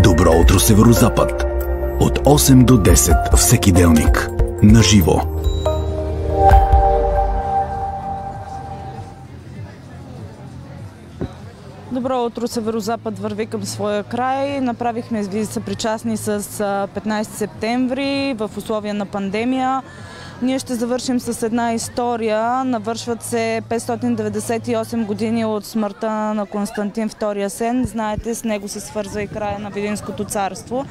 Добро утро Северозапад. От 8 до 10 всеки делник. На живо. Добро утро, Северозапад върви към своя край. Направихме ви съпричастни с 15 септември в условия на пандемия. Ние ще завършим с една история. Навършват се 598 години от смъртта на Константин II Сен. Знаете, с него се свързва и края на Видинското царство.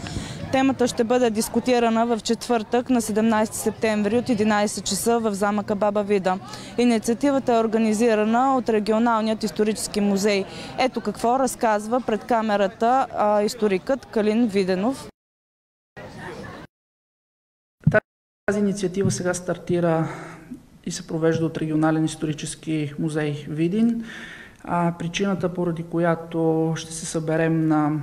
Темата ще бъде дискутирана в четвъртък на 17 септември от 11 часа в замъка Баба Вида. Инициативата е организирана от регионалният исторически музей. Ето какво разказва пред камерата историкът Калин Виденов. Тази инициатива сега стартира и се провежда от регионален исторически музей Видин. А, причината, поради която ще се съберем на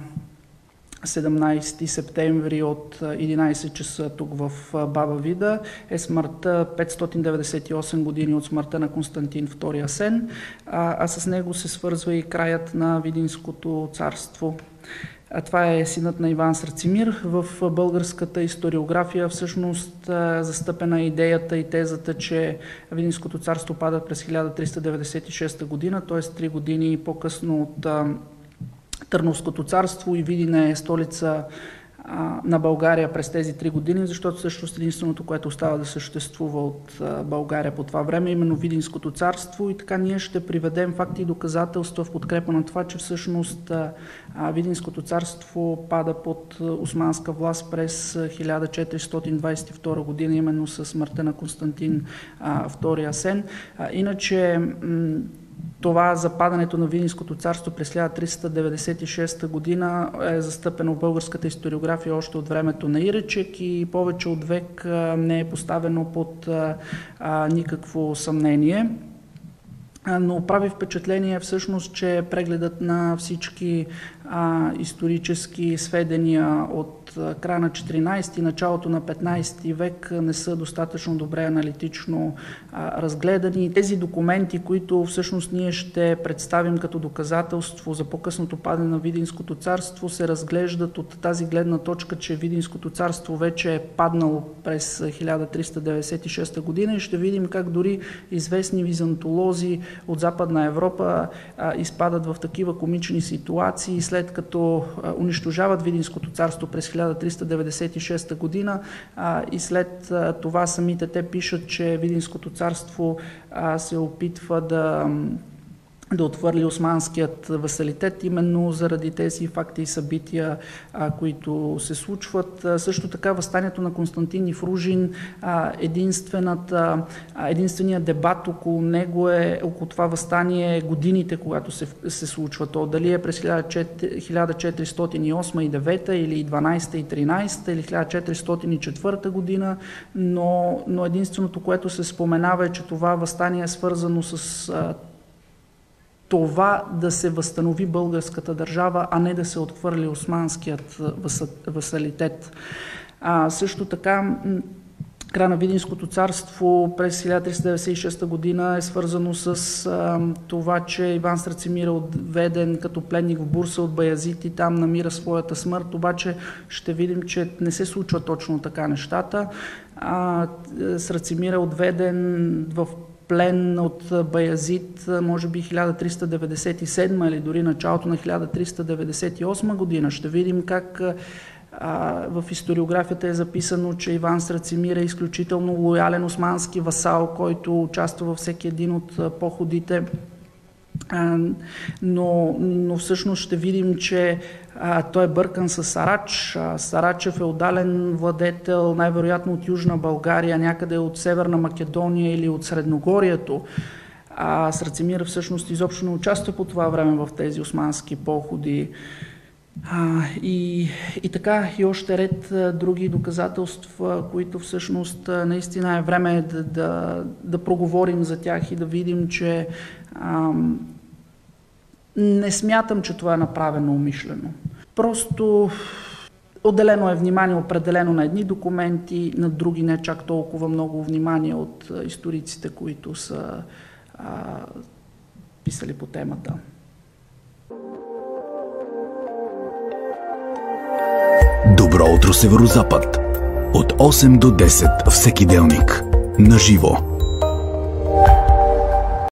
17 септември от 11 часа тук в Баба Вида е смъртта 598 години от смъртта на Константин II Асен, а, а с него се свързва и краят на Видинското царство. А това е синът на Иван Срацимир. В българската историография всъщност застъпена идеята и тезата, че Видинското царство пада през 1396 година, т.е. 3 години по-късно от Търновското царство и Видин е столица на България през тези три години, защото всъщност единственото, което остава да съществува от България по това време, е именно Видинското царство и така ние ще приведем факти и доказателства в подкрепа на това, че всъщност Видинското царство пада под османска власт през 1422 година, именно с смъртта на Константин II Асен. Иначе това западането на Видинското царство през 1396 година е застъпено в българската историография още от времето на Иречек и повече от век не е поставено под никакво съмнение. Но прави впечатление всъщност, че прегледът на всички а, исторически сведения от края на 14 и началото на 15 век не са достатъчно добре аналитично разгледани. Тези документи, които всъщност ние ще представим като доказателство за по-късното падане на Видинското царство, се разглеждат от тази гледна точка, че Видинското царство вече е паднало през 1396 година и ще видим как дори известни византолози от Западна Европа изпадат в такива комични ситуации след като унищожават Видинското царство през 1396 година а, и след това самите те пишат, че Видинското царство се опитва да да отвърли османският васалитет, именно заради тези факти и събития, а, които се случват. А, също така възстанието на Константин и Фружин, а, единствената, а, единственият дебат около него е, около това възстание е годините, когато се, се случва то. Дали е през 1408 и 9 или 12 и 13 или 1404 година, но, но единственото, което се споменава е, че това възстание е свързано с а, това да се възстанови българската държава, а не да се отхвърли османският васалитет. А, също така, края на Видинското царство през 1396 година е свързано с а, това, че Иван Страцимир е отведен като пленник в Бурса от Баязит и там намира своята смърт, обаче ще видим, че не се случва точно така нещата. А, Срацимир е отведен в плен от Баязит, може би 1397 или дори началото на 1398 година. Ще видим как в историографията е записано, че Иван Срацимир е изключително лоялен османски васал, който участва във всеки един от походите но, но всъщност ще видим, че а, той е бъркан с Сарач. А, Сарач е феодален владетел, най-вероятно от Южна България, някъде от Северна Македония или от Средногорието. А Срацимир всъщност изобщо не участва по това време в тези османски походи. А, и, и така и още ред а, други доказателства, които всъщност а, наистина е време да, да, да проговорим за тях и да видим, че а, не смятам, че това е направено умишлено. Просто отделено е внимание определено на едни документи, на други не чак толкова много внимание от историците, които са а, писали по темата. Добро утро Северозапад. От 8 до 10 всеки делник. На живо